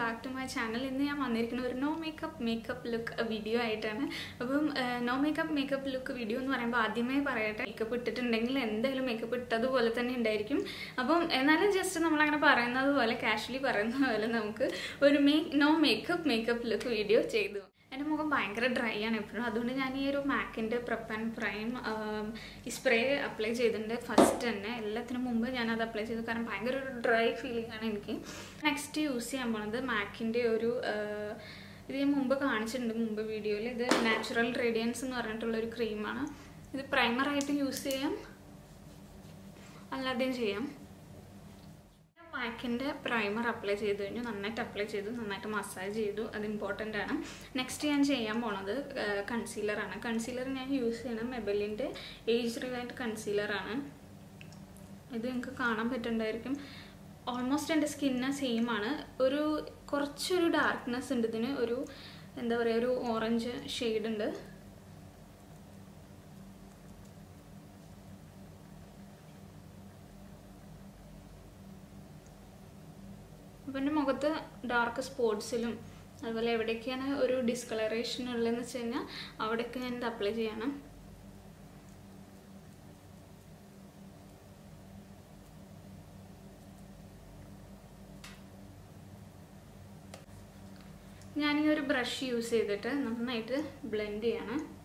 Back to my channel ഇന്ന് ഞാൻ വന്നിരിക്കുന്ന ഒരു no makeup makeup look video ആയിട്ടാണ്. അപ്പം no makeup makeup look video എന്ന് പറയുമ്പോൾ ആദ്യമേ പറയട്ടെ മേക്കപ്പ് ഇട്ടിട്ടുണ്ടെങ്കിൽ എന്തായാലും മേക്കപ്പ് ഇട്ടതുപോലെ തന്നെ ഉണ്ടായിരിക്കും. അപ്പം എന്നാലും ജസ്റ്റ് നമ്മളങ്ങനെ പറയുന്നത് പോലെ കാഷ്വലി പറയുന്നത് പോലെ നമുക്ക് ഒരു may no makeup makeup look video ചെയ്തു. എന്റെ മുഖം ഭയങ്കര ഡ്രൈ ആണ് എപ്പോഴും. അതുകൊണ്ട് ഞാൻ ഈ ഒരു മാക്കിന്റെ പ്രപ്പ് ആൻഡ് പ്രൈം ഈ സ്പ്രേ അപ്ലൈ ചെയ്തിട്ടുണ്ട് ഫസ്റ്റ് തന്നെ. എല്ലാത്തിനും മുമ്പ് ഞാൻ അത് അപ്ലൈ ചെയ്തു. കാരണം ഭയങ്കര ഒരു ഡ്രൈ ഫീലിംഗ് ആണ് എനിക്ക്. നെക്സ്റ്റ് യൂസ് ചെയ്യാൻ പോണത് മാക്കിന്റെ ഒരു ഇത് ഞാൻ മുമ്പ് കാണിച്ചിട്ടുണ്ട് മുമ്പ് വീഡിയോയിൽ. ഇത് നാച്ചുറൽ റേഡിയൻസ് എന്ന് പറഞ്ഞിട്ടുള്ള ഒരു ക്രീമാണ് ഇത് പ്രൈമറായിട്ട് യൂസ് ചെയ്യാം. അല്ലാതെയും ചെയ്യാം. മാക്കിന്റെ പ്രൈമർ അപ്ലൈ ചെയ്ത് കഴിഞ്ഞു. നന്നായിട്ട് അപ്ലൈ ചെയ്തു നന്നായിട്ട് മസാജ് ചെയ്തു. അത് ഇമ്പോർട്ടന്റ് ആണ്. നെക്സ്റ്റ് ഞാൻ ചെയ്യാൻ പോണത് കൺസീലറാണ് കൺസീലർ ഞാൻ യൂസ് ചെയ്യണം മെബലിന്റെ ഏജ് റിവൈൻഡ് കൺസീലറാണ് ഇത് നിങ്ങൾക്ക് കാണാൻ പറ്റുന്നുണ്ടായിരിക്കും ഓൾമോസ്റ്റ് എന്റെ സ്കിന്ന് സെയിം ആണ്. ഒരു കുറച്ചൊരു ഡാർക്ക്നെസ് ഉണ്ട്. ഇതിന് ഒരു എന്താ പറയുക ഒരു ഓറഞ്ച് ഷെയ്ഡ് ഉണ്ട്. അപ്പം എന്റെ മുഖത്ത് ഡാർക്ക് സ്പോട്ട്സിലും അതുപോലെ എവിടെയൊക്കെയാണ് ഒരു ഡിസ്കളറേഷൻ ഉള്ളതെന്ന് വെച്ച് കഴിഞ്ഞാൽ അവിടെയൊക്കെ ഞാൻ ഇത് അപ്ലൈ ചെയ്യണം. ഞാനീ ഒരു ബ്രഷ് യൂസ് ചെയ്തിട്ട് നന്നായിട്ട് ബ്ലെൻഡ് ചെയ്യണം.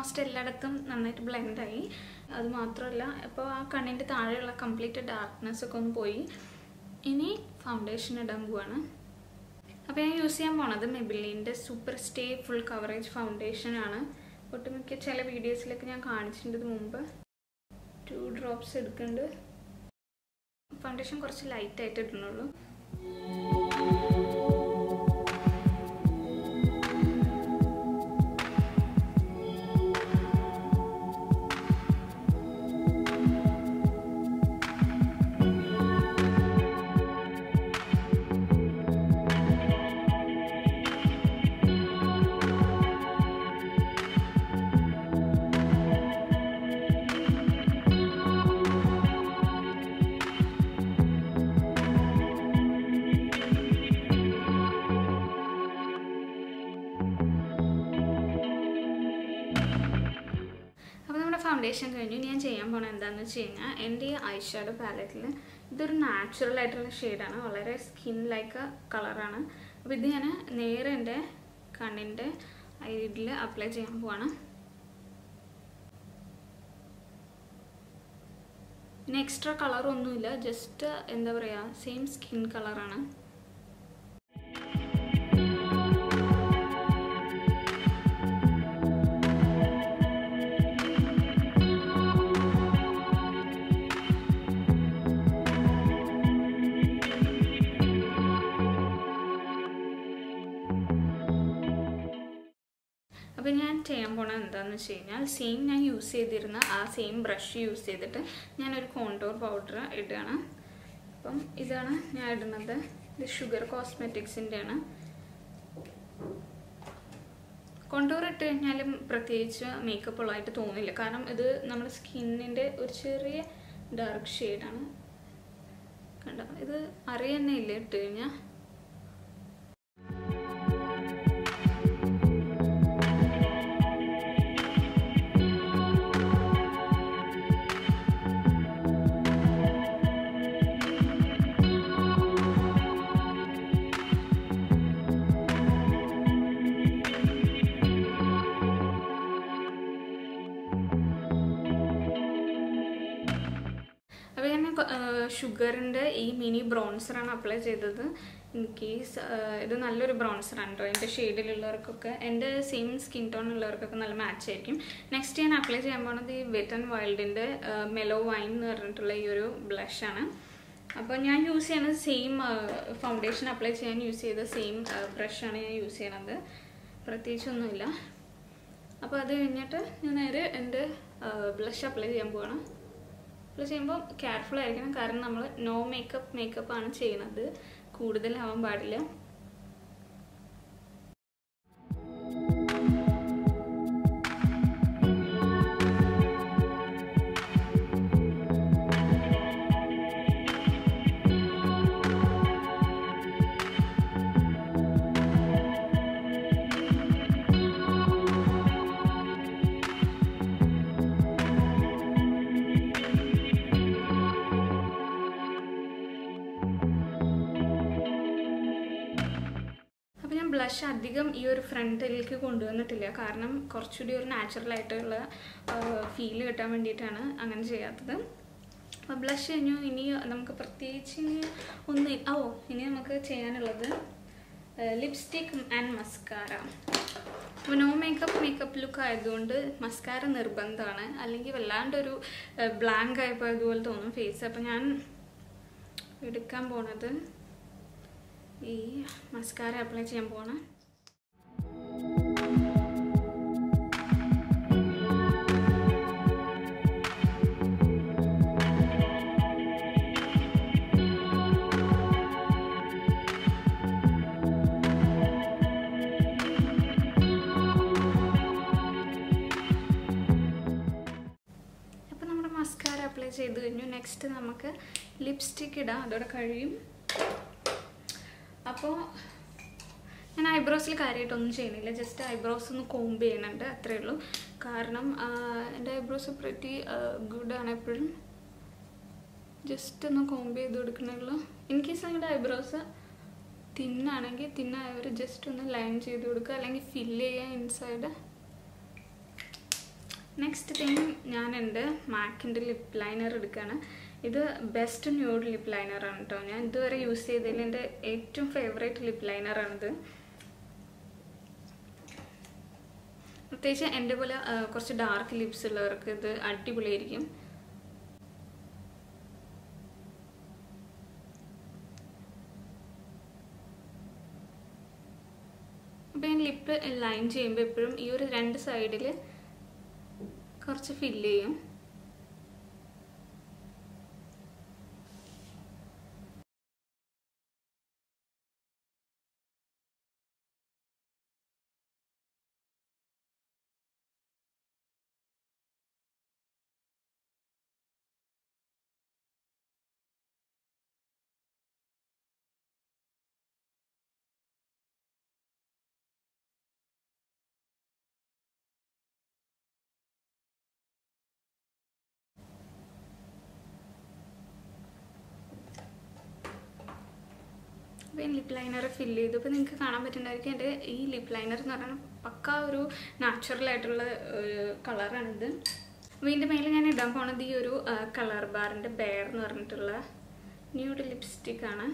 ഓൾമോസ്റ്റ് എല്ലായിടത്തും നന്നായിട്ട് ബ്ലെൻഡായി അത് മാത്രമല്ല ഇപ്പോൾ ആ കണ്ണിന്റെ താഴെയുള്ള കംപ്ലീറ്റ് ഡാർക്ക്നെസ് ഒക്കെ ഒന്ന് പോയി. ഇനി ഫൗണ്ടേഷൻ ഇടാൻ പോവാണ്. അപ്പോൾ ഞാൻ യൂസ് ചെയ്യാൻ പോണത് മെബിലിന്റെ super stay full coverage foundation ആണ്. ഒട്ടുമിക്ക ചില വീഡിയോസിലൊക്കെ ഞാൻ കാണിച്ചിട്ടുണ്ട് മുമ്പ്. ടു ഡ്രോപ്സ് എടുക്കുന്നുണ്ട്. ഫൗണ്ടേഷൻ കുറച്ച് ലൈറ്റ് ആയിട്ട് ഇടുന്നുള്ളൂ. ഫൗണ്ടേഷൻ കഴിഞ്ഞു. ഞാൻ ചെയ്യാൻ പോണത് എന്താണെന്ന് വെച്ച് കഴിഞ്ഞാൽ എന്റെ ഈ ഐ ഷാഡോ പാലറ്റിൽ ഇതൊരു നാച്ചുറൽ ആയിട്ടുള്ള ഷെയ്ഡാണ് വളരെ സ്കിൻ ലൈക്ക് കളറാണ് അപ്പോൾ ഇത് ഞാൻ നേരെ എന്റെ കണ്ണിന്റെ ഐഡിൽ അപ്ലൈ ചെയ്യാൻ പോവാണ്. പിന്നെ എക്സ്ട്രാ കളറൊന്നുമില്ല ജസ്റ്റ് എന്താ പറയുക സെയിം സ്കിൻ കളറാണ് അപ്പോൾ ഞാൻ ചെയ്യാൻ പോണത് എന്താണെന്ന് വെച്ച് കഴിഞ്ഞാൽ സെയിം ഞാൻ യൂസ് ചെയ്തിരുന്ന ആ സെയിം ബ്രഷ് യൂസ് ചെയ്തിട്ട് ഞാനൊരു കോണ്ടോർ പൗഡർ ഇടുകയാണ്. അപ്പം ഇതാണ് ഞാൻ ഇടുന്നത്. ഇത് ഷുഗർ കോസ്മെറ്റിക്സിന്റെയാണ് കോണ്ടോർ ഇട്ട് കഴിഞ്ഞാലും പ്രത്യേകിച്ച് മേക്കപ്പ് ഉള്ളതായിട്ട് തോന്നില്ല. കാരണം ഇത് നമ്മുടെ സ്കിന്നിന്റെ ഒരു ചെറിയ ഡാർക്ക് ഷെയ്ഡാണ് കണ്ടോ? ഇത് അറിയുന്നേ ഇല്ല ഇട്ട് കഴിഞ്ഞാൽ ഷുഗറിന്റെ ഈ മിനി ബ്രോൺസറാണ് അപ്ലൈ ചെയ്തത്. ഇൻ കേസ് ഇത് നല്ലൊരു ബ്രോൺസറാണ് കേട്ടോ എന്റെ ഷെയ്ഡിലുള്ളവർക്കൊക്കെ എന്റെ സെയിം സ്കിൻ ടോൺ ഉള്ളവർക്കൊക്കെ നല്ല മാച്ച് ആയിരിക്കും നെക്സ്റ്റ് ഞാൻ അപ്ലൈ ചെയ്യാൻ പോകുന്നത് ഈ വെറ്റ് ആൻഡ് വൈൽഡിന്റെ മെലോ വൈൻ എന്ന് പറഞ്ഞിട്ടുള്ള ഈ ഒരു ബ്ലഷാണ്. അപ്പോൾ ഞാൻ യൂസ് ചെയ്യുന്നത് സെയിം ഫൗണ്ടേഷൻ അപ്ലൈ ചെയ്യാൻ യൂസ് ചെയ്ത സെയിം ബ്രഷാണ് ഞാൻ യൂസ് ചെയ്യണത്. പ്രത്യേകിച്ചൊന്നുമില്ല. അപ്പോൾ അത് കഴിഞ്ഞിട്ട് ഞാൻ നേരെ എന്റെ ബ്ലഷ് അപ്ലൈ ചെയ്യാൻ പോവാണ്. അപ്ലൈ ചെയ്യുമ്പോൾ കെയർഫുൾ ആയിരിക്കണം. കാരണം നമ്മൾ നോ മേക്കപ്പ് മേക്കപ്പ് ആണ് ചെയ്യുന്നത്. കൂടുതലാവാൻ പാടില്ല. ബ്ലഷ് അധികം ഈ ഒരു ഫ്രണ്ടിലേക്ക് കൊണ്ടുവന്നിട്ടില്ല. കാരണം കുറച്ചുകൂടി ഒരു നാച്ചുറൽ ആയിട്ടുള്ള ഫീൽ കിട്ടാൻ വേണ്ടിയിട്ടാണ് അങ്ങനെ ചെയ്യാത്തത്. അപ്പോൾ ബ്ലഷ് കഴിഞ്ഞു. ഇനി നമുക്ക് പ്രത്യേകിച്ച് ഒന്ന് ഓ ഇനി നമുക്ക് ചെയ്യാനുള്ളത് ലിപ്സ്റ്റിക് ആൻഡ് മസ്കാര അപ്പോൾ നോ മേക്കപ്പ് മേക്കപ്പ് ലുക്ക് ആയതുകൊണ്ട് മസ്കാര നിർബന്ധമാണ്. അല്ലെങ്കിൽ വല്ലാണ്ടൊരു ബ്ലാങ്ക് ആയപ്പോൾ അതുപോലെ തോന്നും ഫേസ് അപ്പോൾ ഞാൻ എടുക്കാൻ പോണത് ഈ മസ്കാര അപ്ലൈ ചെയ്യാൻ മസ്കാര അപ്ലൈ ചെയ്ത് കഴിഞ്ഞു. നെക്സ്റ്റ് നമുക്ക് ലിപ്സ്റ്റിക് ഇടാം. അതോടെ കഴിയും. അപ്പോൾ ഞാൻ ഐബ്രോസിൽ കാര്യമായിട്ടൊന്നും ചെയ്യുന്നില്ല. ജസ്റ്റ് ഐബ്രോസ് ഒന്ന് കോംബ് ചെയ്യുന്നുണ്ട് അത്രേ ഉള്ളൂ. കാരണം എന്റെ ഐബ്രോസ് പ്രറ്റി ആണ് എപ്പോഴും. ജസ്റ്റ് ഒന്ന് കോംബ് ചെയ്ത് കൊടുക്കണുള്ളൂ ഇൻ കേസ് നിങ്ങളുടെ ഐബ്രോസ് തിന്നാണെങ്കിൽ തിന്നായവർ ജസ്റ്റ് ഒന്ന് ലൈൻ ചെയ്ത് കൊടുക്കുക. അല്ലെങ്കിൽ ഫില്ല് ചെയ്യുക ഇൻസൈഡ് നെക്സ്റ്റ് തിങ് എന്റെ മാക്കിന്റെ ലിപ് ലൈനർ എടുക്കുകയാണ്. ഇത് ബെസ്റ്റ് ന്യൂഡ് ലിപ് ലൈനറാണ് കേട്ടോ ഞാൻ ഇതുവരെ യൂസ് ചെയ്തതിൽ എന്റെ ഏറ്റവും ഫേവറേറ്റ് ലിപ് ലൈനറാണിത് പ്രത്യേകിച്ച് എന്റെ പോലെ കുറച്ച് ഡാർക്ക് ലിപ്സ് ഉള്ളവർക്ക് ഇത് അടിപൊളിയായിരിക്കും. അപ്പോൾ ഞാൻ ലിപ്പ് ലൈൻ ചെയ്യുമ്പോൾ എപ്പോഴും ഈ ഒരു രണ്ട് സൈഡിൽ കുറച്ച് ഫില്ല് ചെയ്യും. അപ്പോൾ ഈ ലിപ് ലൈനർ ഫില്ല് ചെയ്തു. അപ്പോൾ നിങ്ങൾക്ക് കാണാൻ പറ്റുന്നതായിരിക്കും. എന്റെ ഈ ലിപ് ലൈനർ എന്ന് പറയുന്നത് പക്ക ഒരു നാച്ചുറൽ ആയിട്ടുള്ള കളറാണിത് അപ്പോൾ ഇതിന്റെ മേലെ ഞാൻ ഇടാൻ പോണത് ഈ ഒരു കളർ ബാറിന്റെ ബെയർ എന്ന് പറഞ്ഞിട്ടുള്ള ന്യൂഡ് ലിപ്സ്റ്റിക്കാണ്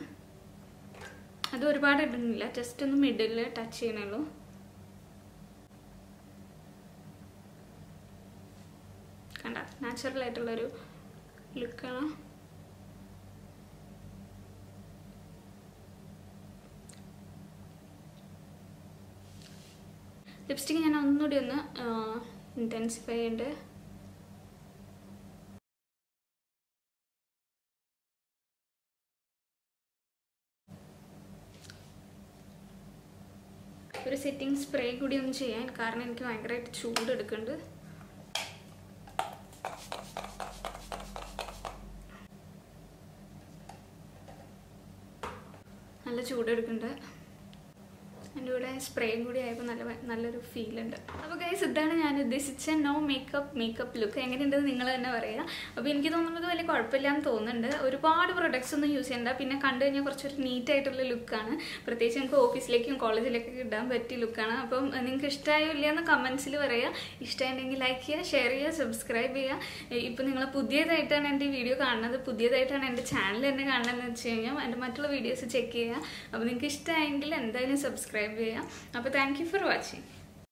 അത് ഒരുപാട് ഇടുന്നില്ല. ജസ്റ്റ് ഒന്ന് മിഡിൽ ടച്ച് ചെയ്യണുള്ളൂ കണ്ട നാച്ചുറൽ ആയിട്ടുള്ളൊരു ലുക്കാണ് ലിപ്സ്റ്റിക്ക് ഞാൻ ഒന്നുകൂടി ഒന്ന് ഇന്റൻസിഫൈ ചെയ്യേണ്ടത് ഒരു സെറ്റിംഗ് സ്പ്രേ കൂടി ഒന്ന് ചെയ്യാൻ കാരണം എനിക്ക് ഭയങ്കരമായിട്ട് ചൂട് എടുക്കുന്നുണ്ട് നല്ല ചൂടെടുക്കുന്നുണ്ട് എന്റെ കൂടെ സ്പ്രേയും കൂടി ആയപ്പോൾ നല്ല നല്ലൊരു ഫീൽ ഉണ്ട്. അപ്പോൾ ഗൈസ് ഇതാണ് ഞാൻ ഉദ്ദേശിച്ച നോ മേക്കപ്പ് മേക്കപ്പ് ലുക്ക് എങ്ങനെയുണ്ടെന്ന് നിങ്ങൾ തന്നെ പറയുക. അപ്പോൾ എനിക്ക് തോന്നുന്നത് വലിയ കുഴപ്പമില്ലാന്ന് തോന്നുന്നുണ്ട്. ഒരുപാട് പ്രൊഡക്ട്സ് ഒന്നും യൂസ് ചെയ്യണ്ട. പിന്നെ കണ്ടു കഴിഞ്ഞാൽ കുറച്ചൊരു നീറ്റ് ആയിട്ടുള്ള ലുക്കാണ് പ്രത്യേകിച്ച് നമുക്ക് ഓഫീസിലേക്കും കോളേജിലേക്കും ഇടാൻ പറ്റിയ ലുക്കാണ് അപ്പം നിങ്ങൾക്ക് ഇഷ്ടമായോ ഇല്ലയെന്ന് കമൻസിൽ പറയുക. ഇഷ്ടമായിട്ടുണ്ടെങ്കിൽ ലൈക്ക് ചെയ്യുക ഷെയർ ചെയ്യുക സബ്സ്ക്രൈബ് ചെയ്യുക. ഇപ്പം നിങ്ങൾ പുതിയതായിട്ടാണ് എന്റെ വീഡിയോ കാണുന്നത്. പുതിയതായിട്ടാണ് എന്റെ ചാനൽ തന്നെ കാണുന്നതെന്ന് വെച്ച് കഴിഞ്ഞാൽ എന്റെ മറ്റുള്ള വീഡിയോസ് ചെക്ക് ചെയ്യുക. അപ്പോൾ നിങ്ങൾക്ക് ഇഷ്ടമായെങ്കിൽ എന്തായാലും സബ്സ്ക്രൈബ് ചെയ്യുക അപ്പോൾ താങ്ക് ഫോർ വാച്ചിങ്